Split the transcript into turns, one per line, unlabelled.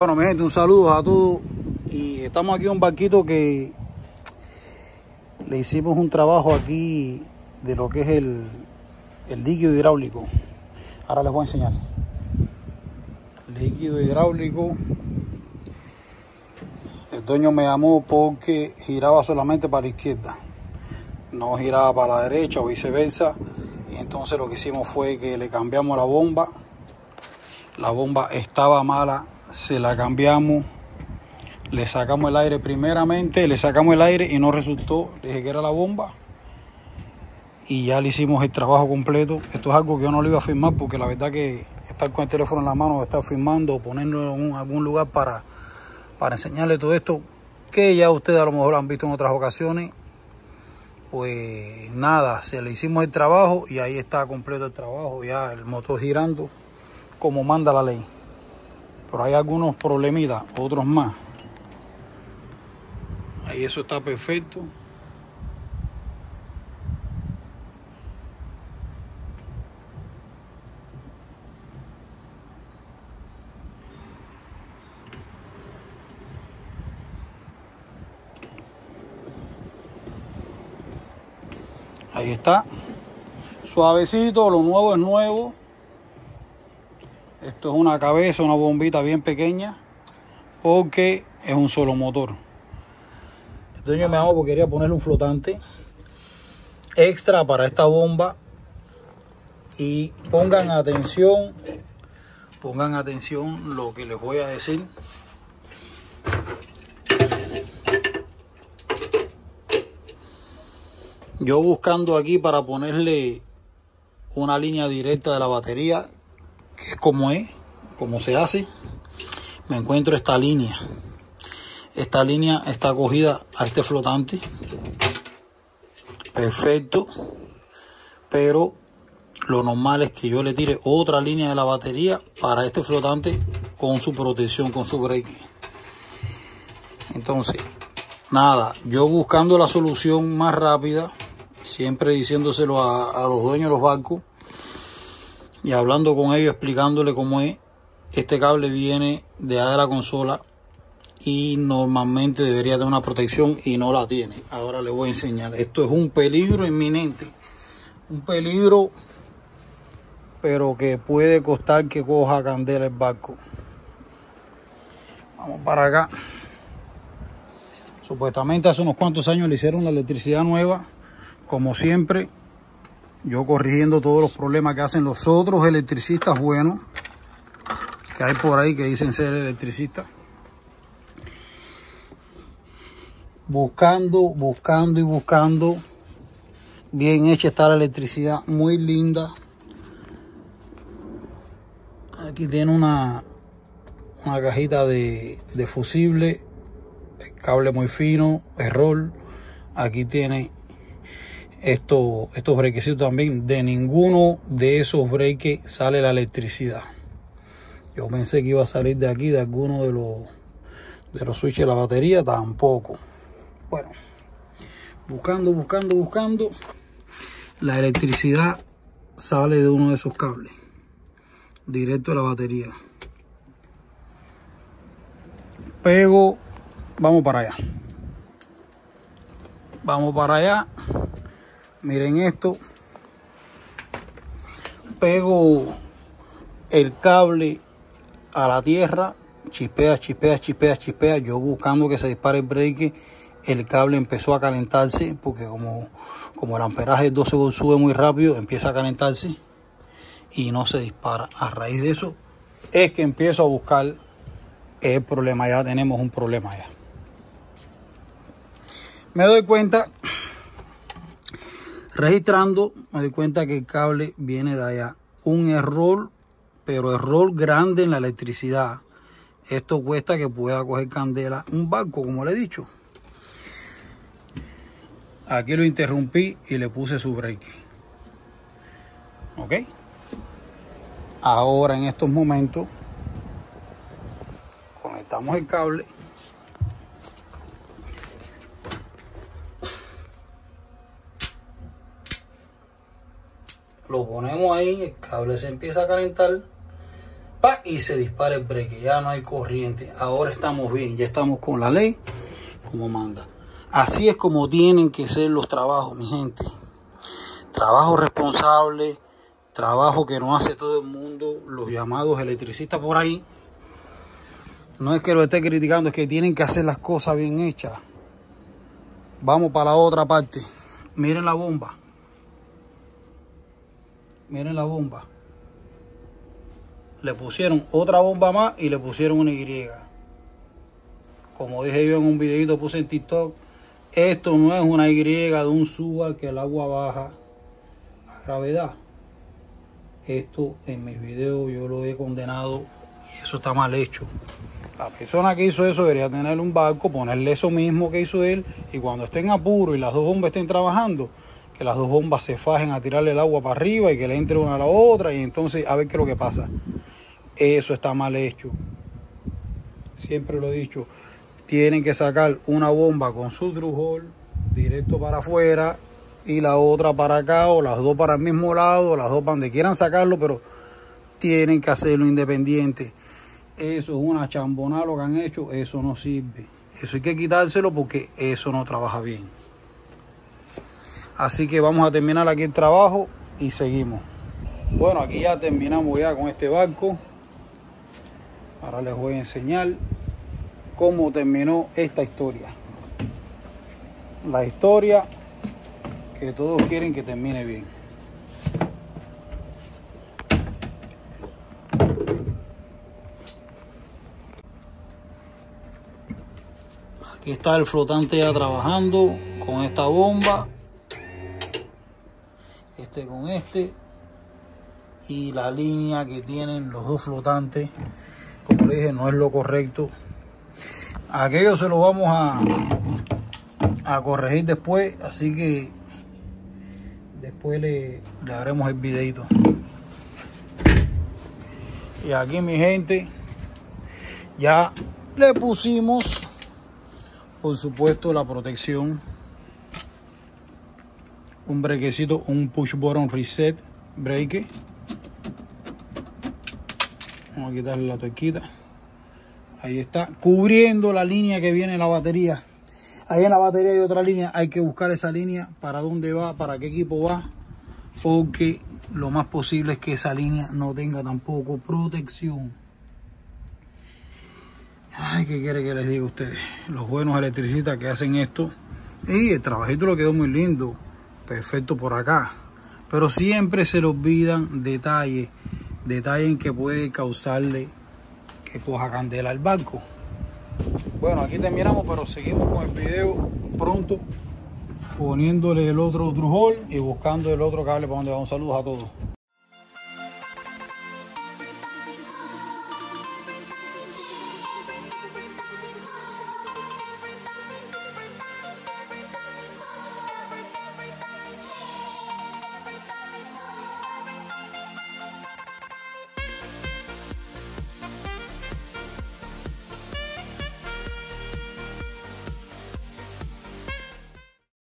Bueno, mi gente, un saludo a todos. Y estamos aquí en un barquito que le hicimos un trabajo aquí de lo que es el, el líquido hidráulico. Ahora les voy a enseñar. Líquido hidráulico. El dueño me llamó porque giraba solamente para la izquierda. No giraba para la derecha o viceversa. Y entonces lo que hicimos fue que le cambiamos la bomba. La bomba estaba mala se la cambiamos, le sacamos el aire primeramente, le sacamos el aire y no resultó, le dije que era la bomba y ya le hicimos el trabajo completo. Esto es algo que yo no lo iba a firmar porque la verdad que estar con el teléfono en la mano, estar firmando o ponerlo en algún lugar para, para enseñarle todo esto, que ya ustedes a lo mejor han visto en otras ocasiones, pues nada, se le hicimos el trabajo y ahí está completo el trabajo, ya el motor girando como manda la ley pero hay algunos problemitas, otros más. Ahí eso está perfecto. Ahí está. Suavecito, lo nuevo es nuevo. Esto es una cabeza, una bombita bien pequeña, porque es un solo motor. El dueño me llamó porque quería ponerle un flotante extra para esta bomba. Y pongan atención, pongan atención lo que les voy a decir. Yo buscando aquí para ponerle una línea directa de la batería que es como es, como se hace, me encuentro esta línea. Esta línea está cogida a este flotante. Perfecto. Pero lo normal es que yo le tire otra línea de la batería para este flotante con su protección, con su break. Entonces, nada, yo buscando la solución más rápida, siempre diciéndoselo a, a los dueños de los barcos, y hablando con ellos, explicándole cómo es. Este cable viene de de la consola y normalmente debería tener una protección y no la tiene. Ahora le voy a enseñar. Esto es un peligro inminente. Un peligro, pero que puede costar que coja candela el barco. Vamos para acá. Supuestamente hace unos cuantos años le hicieron la electricidad nueva. Como siempre, yo corrigiendo todos los problemas que hacen los otros electricistas buenos que hay por ahí que dicen ser electricistas. Buscando, buscando y buscando. Bien hecha está la electricidad, muy linda. Aquí tiene una, una cajita de, de fusible, cable muy fino, error. Aquí tiene esto, estos brequecitos también, de ninguno de esos breques sale la electricidad. Yo pensé que iba a salir de aquí, de alguno de los, de los switches de la batería, tampoco. Bueno, buscando, buscando, buscando, la electricidad sale de uno de esos cables, directo a la batería. Pego, vamos para allá. Vamos para allá. Miren esto. Pego el cable a la tierra. Chispea, chispea, chispea, chispea. Yo buscando que se dispare el break. El cable empezó a calentarse porque como, como el amperaje de 12 volts sube muy rápido, empieza a calentarse y no se dispara. A raíz de eso es que empiezo a buscar el problema. Ya tenemos un problema ya. Me doy cuenta Registrando, me doy cuenta que el cable viene de allá. Un error, pero error grande en la electricidad. Esto cuesta que pueda coger candela un barco, como le he dicho. Aquí lo interrumpí y le puse su break. ¿Ok? Ahora en estos momentos conectamos el cable lo ponemos ahí, el cable se empieza a calentar pa, y se dispara el breque, ya no hay corriente. Ahora estamos bien, ya estamos con la ley como manda. Así es como tienen que ser los trabajos, mi gente. Trabajo responsable, trabajo que no hace todo el mundo, los llamados electricistas por ahí. No es que lo esté criticando, es que tienen que hacer las cosas bien hechas. Vamos para la otra parte. Miren la bomba. Miren la bomba. Le pusieron otra bomba más y le pusieron una Y. Como dije yo en un videito puse en TikTok, esto no es una Y de un suba que el agua baja a gravedad. Esto en mis videos yo lo he condenado y eso está mal hecho. La persona que hizo eso debería tener un barco, ponerle eso mismo que hizo él y cuando estén en apuro y las dos bombas estén trabajando, que las dos bombas se fajen a tirarle el agua para arriba y que le entre una a la otra y entonces a ver qué es lo que pasa. Eso está mal hecho. Siempre lo he dicho. Tienen que sacar una bomba con su drujol directo para afuera y la otra para acá o las dos para el mismo lado, las dos para donde quieran sacarlo, pero tienen que hacerlo independiente. Eso es una chambonada lo que han hecho, eso no sirve. Eso hay que quitárselo porque eso no trabaja bien. Así que vamos a terminar aquí el trabajo y seguimos. Bueno, aquí ya terminamos ya con este barco. Ahora les voy a enseñar cómo terminó esta historia. La historia que todos quieren que termine bien. Aquí está el flotante ya trabajando con esta bomba. Con este. Y la línea que tienen los dos flotantes. Como le dije, no es lo correcto. Aquello se lo vamos a, a corregir después. Así que después le, le haremos el videito. Y aquí mi gente, ya le pusimos por supuesto la protección un brequecito un push button reset break vamos a quitarle la tuerquita ahí está cubriendo la línea que viene en la batería ahí en la batería hay otra línea hay que buscar esa línea para dónde va para qué equipo va porque lo más posible es que esa línea no tenga tampoco protección Ay, ¿qué quiere que les diga a ustedes? Los buenos electricistas que hacen esto. Y el trabajito lo quedó muy lindo. Perfecto por acá. Pero siempre se le olvidan detalles. Detalles que puede causarle que coja candela al barco. Bueno, aquí terminamos, pero seguimos con el video pronto. Poniéndole el otro drujol y buscando el otro cable para donde va. Un saludo a todos.